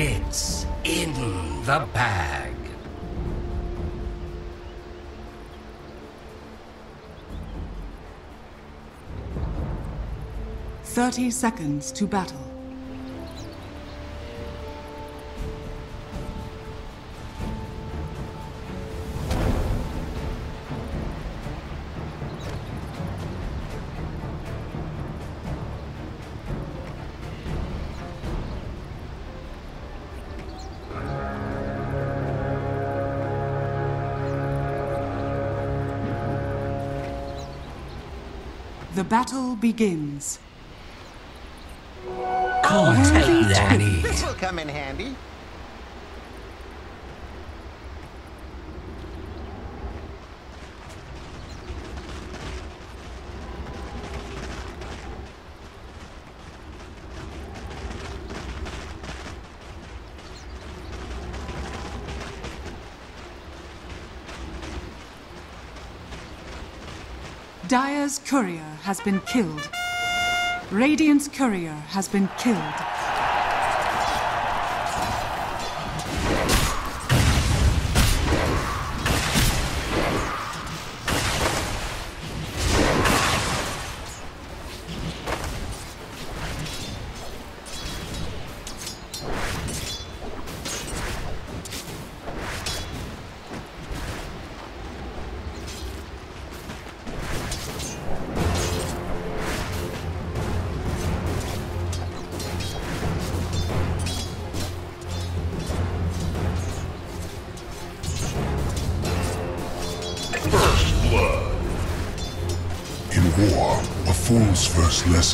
It's in the bag. Thirty seconds to battle. Battle begins. I'll take that. This will come in handy. Dire's courier has been killed. Radiant's courier has been killed.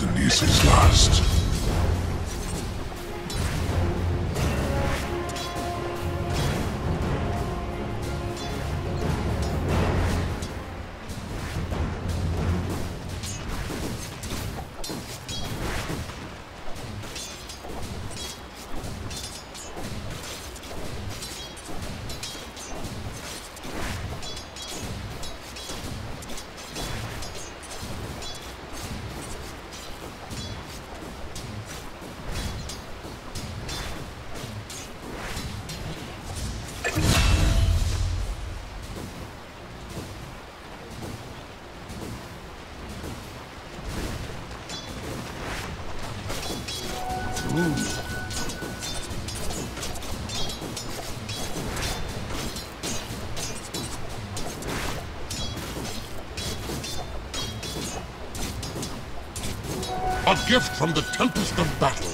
First A gift from the Tempest of Battle.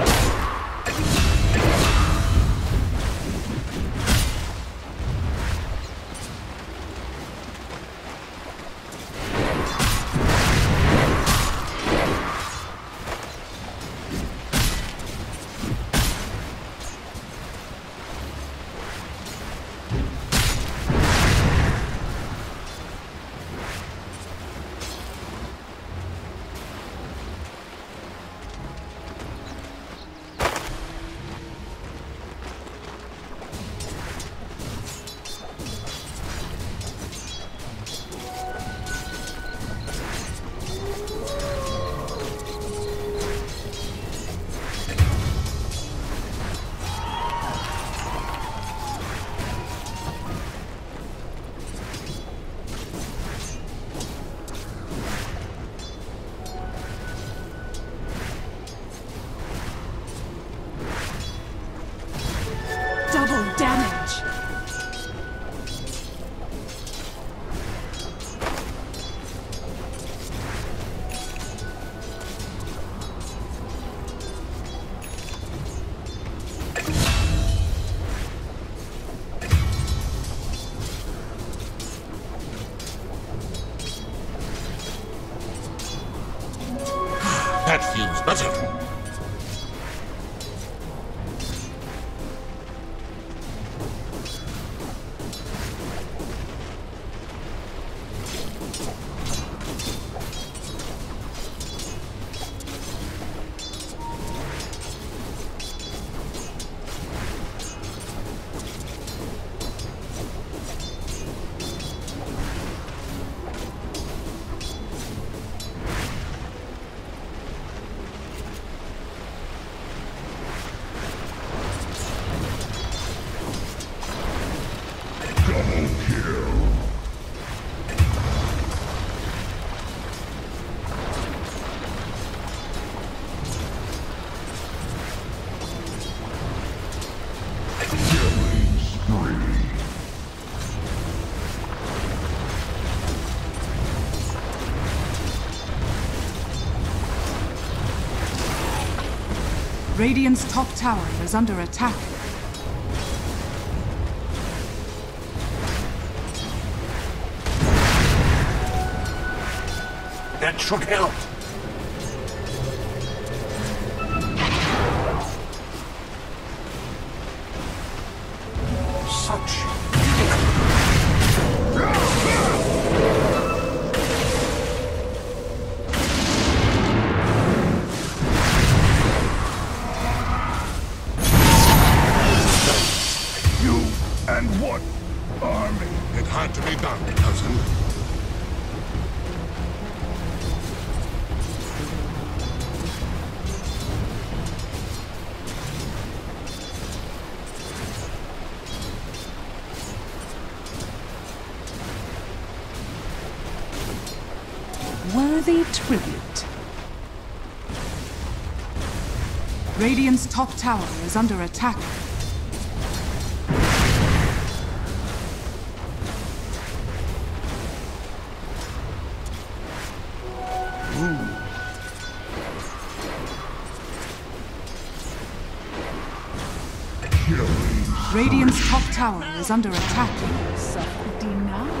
Double damage! Radiant's top tower is under attack. That should help. Top tower is under attack. Killing Radiant's top tower is under attack. Suffer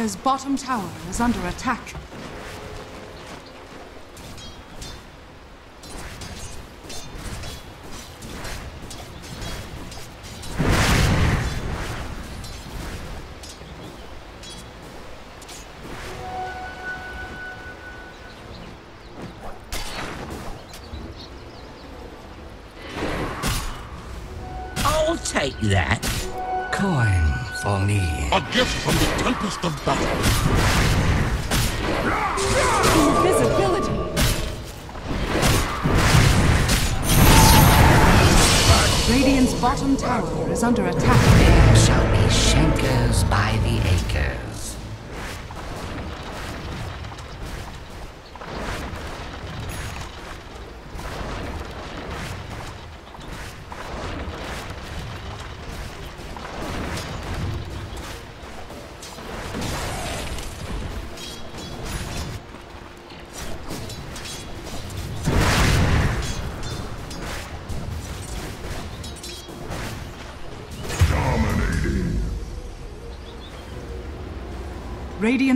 Dire's bottom tower is under attack. I'll take that. Coin for me. A gift from the Tempest of Battle. Invisibility! Radiant's bottom tower is under attack. There shall be Shankers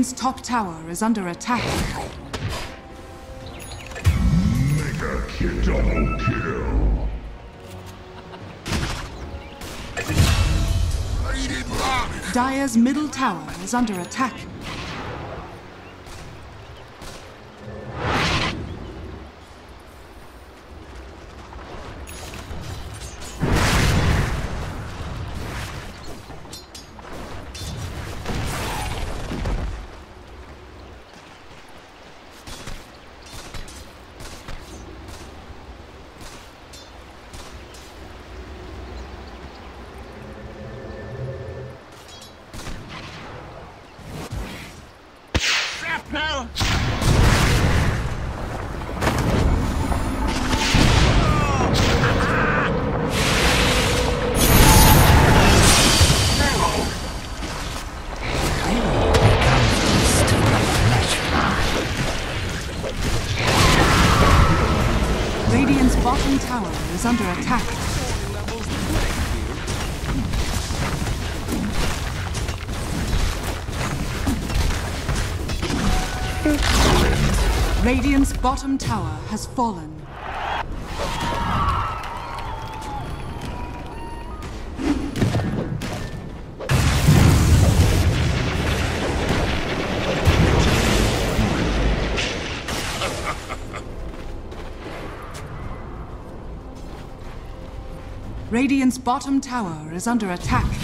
Radiant's top tower is under attack. Mega kill. Double kill. Dire's middle tower is under attack. Bottom tower has fallen. Radiant's bottom tower is under attack.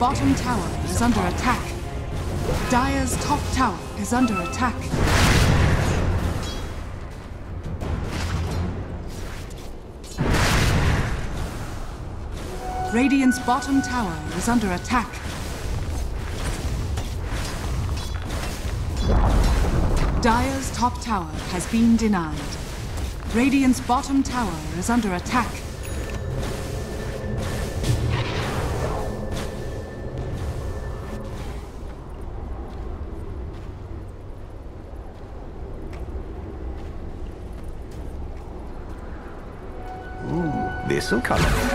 Bottom tower is under attack. Dire's top tower is under attack. Radiant's bottom tower is under attack. Dire's top tower has been denied. Radiant's bottom tower is under attack. This'll come in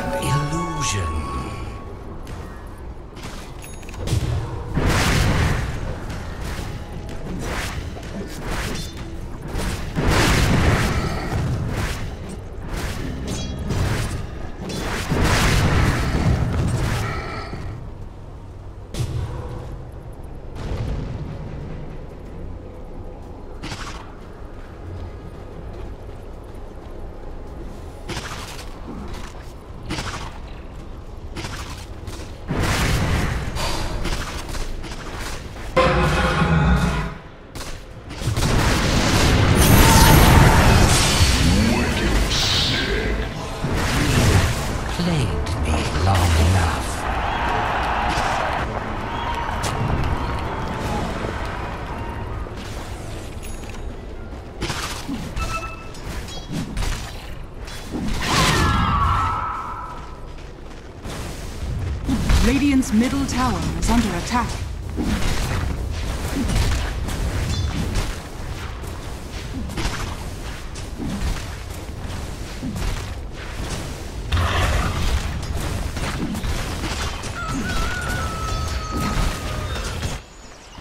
Radiant's middle tower is under attack.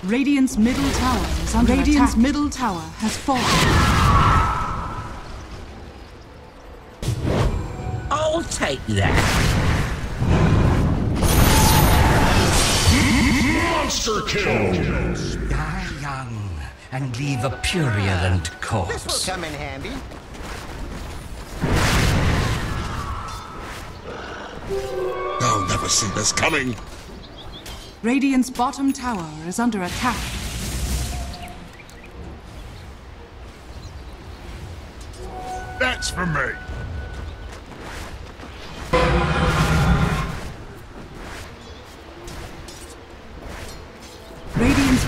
Radiant's middle tower is under Radiant's attack. middle tower has fallen. I'll take that. Monster kill! Die young and leave a purulent corpse. This will come in handy. They'll never see this coming. Radiant's bottom tower is under attack. That's for me.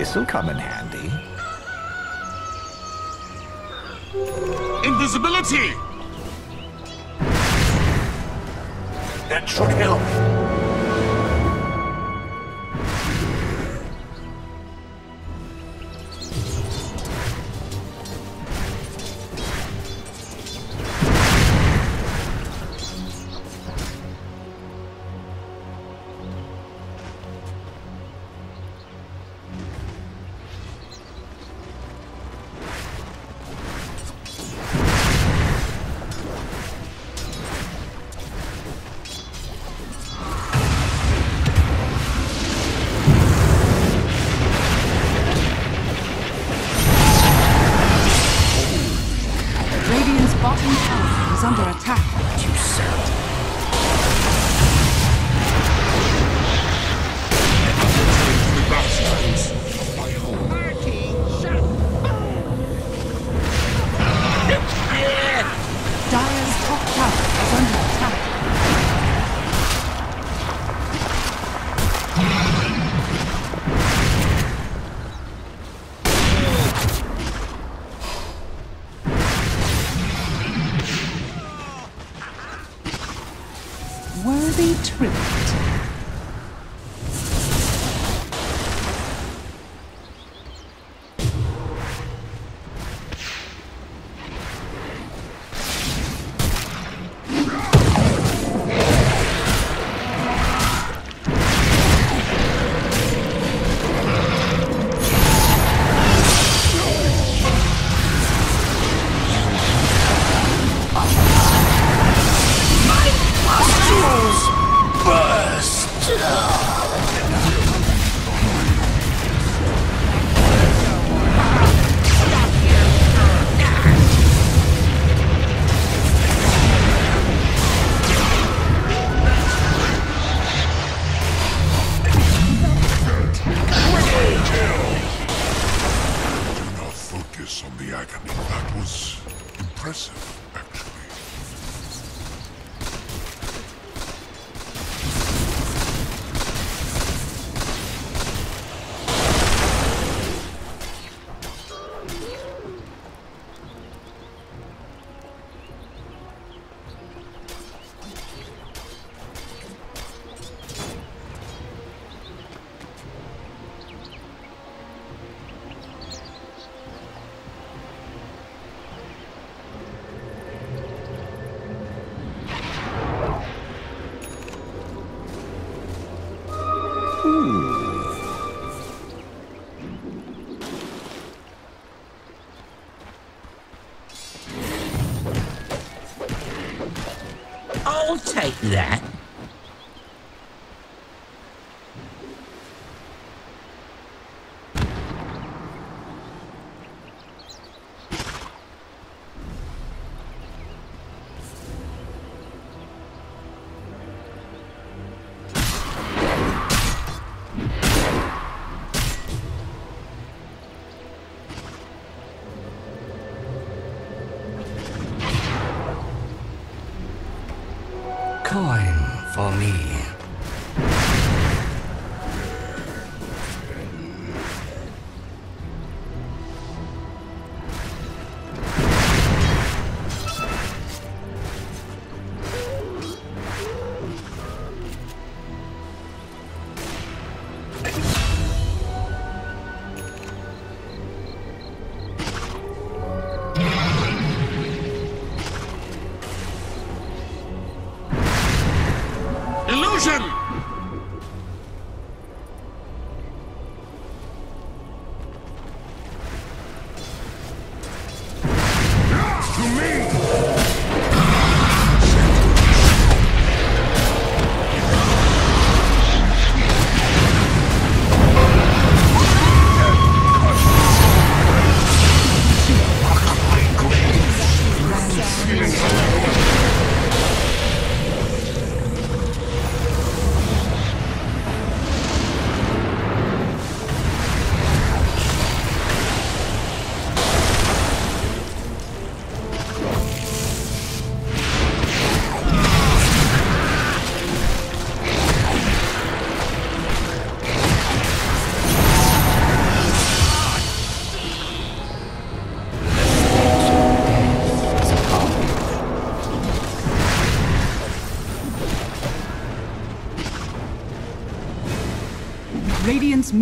This'll come in handy. Invisibility! That should help. be tripped. I'll take that.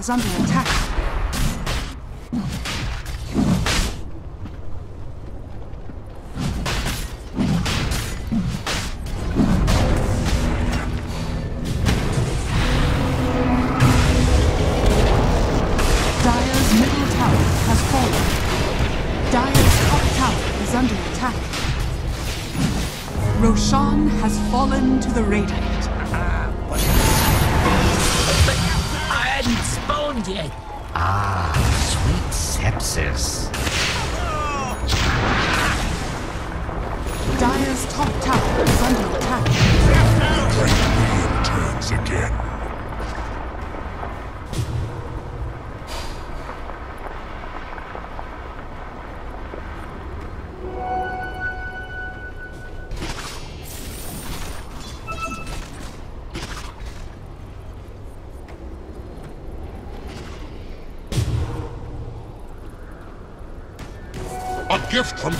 Is under attack. Dire's middle tower has fallen. Dire's top tower is under attack. Roshan has fallen to the Radiant. A gift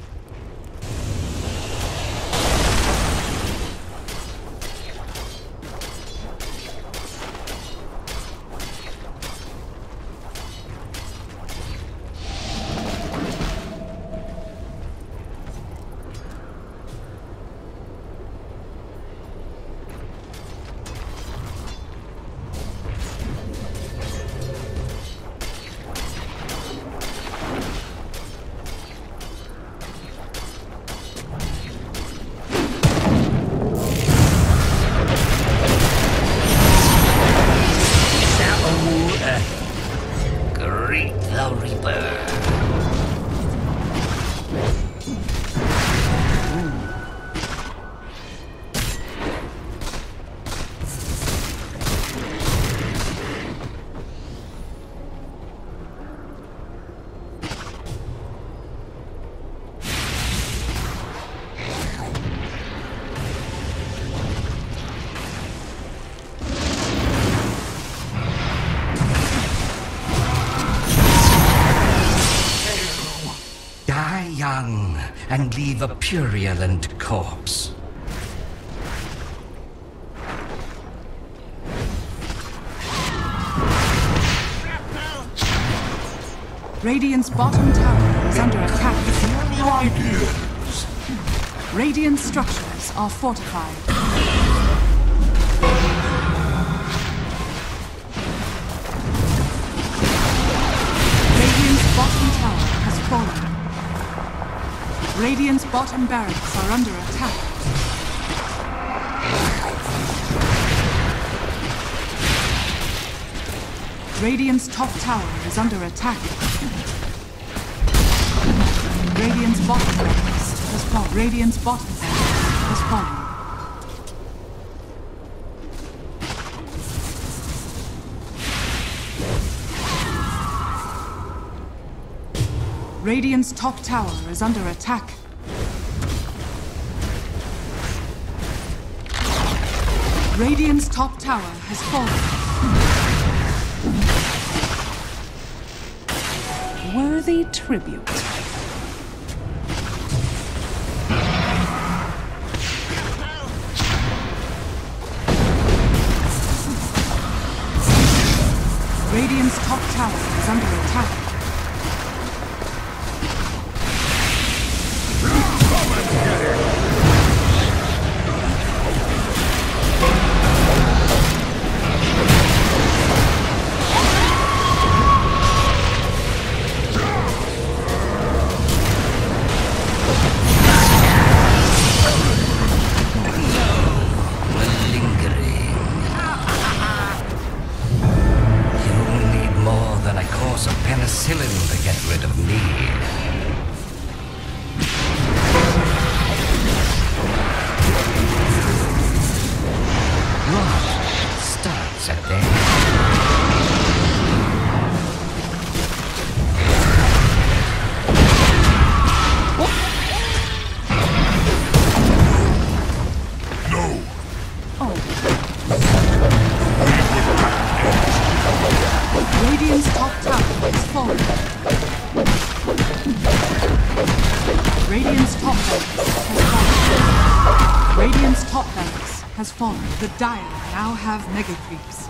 And leave a purulent corpse. Radiant's bottom tower is under attack. Radiant structures are fortified. Radiant's bottom barracks are under attack. Radiant's top tower is under attack. Radiant's bottom barracks has fallen. Radiant's bottom barracks has fallen. Radiant's top tower is under attack. Radiant's top tower has fallen. Worthy tribute. Radiant's top tower is under attack. Dire now have mega creeps.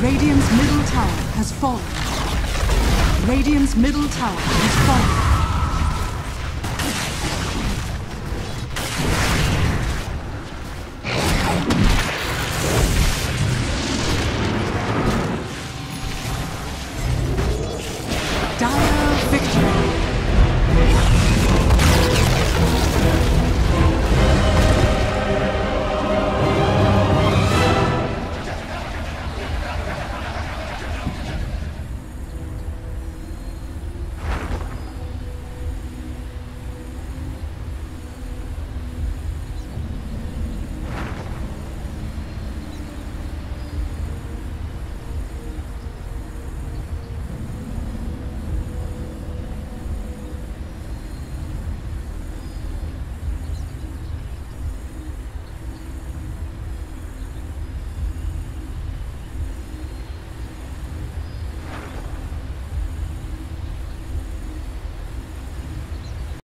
Radiant's middle tower has fallen. Radiant's middle tower.